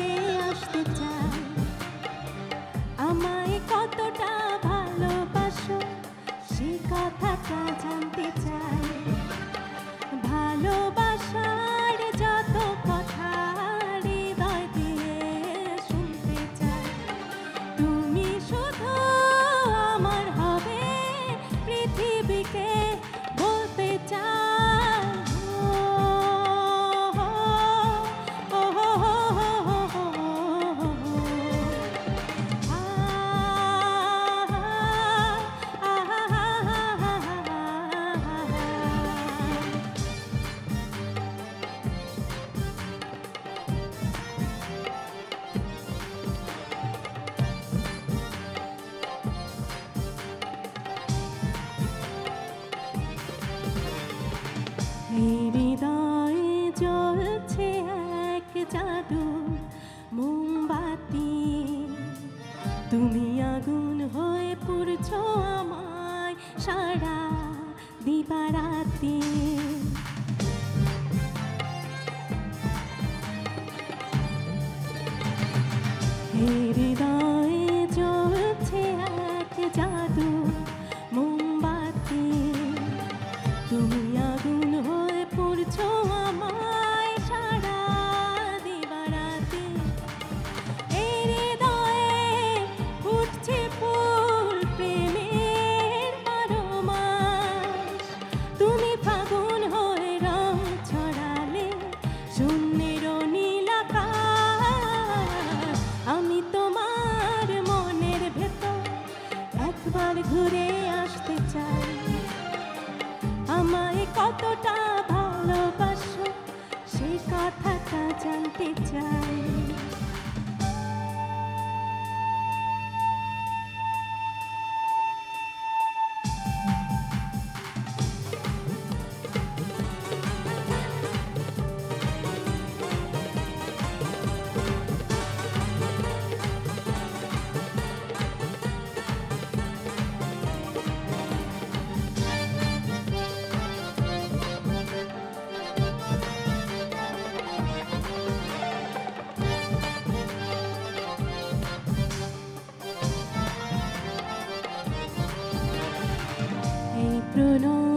ফিরে আসতে চাই তুমি আগুন হয়ে পড়ছ আমায় সারা দিবারাতি। হৃদয় ঘুরে আসতে চাই। আমায় কতটা ভালোবাসো সেই কথাটা জানতে চাই। no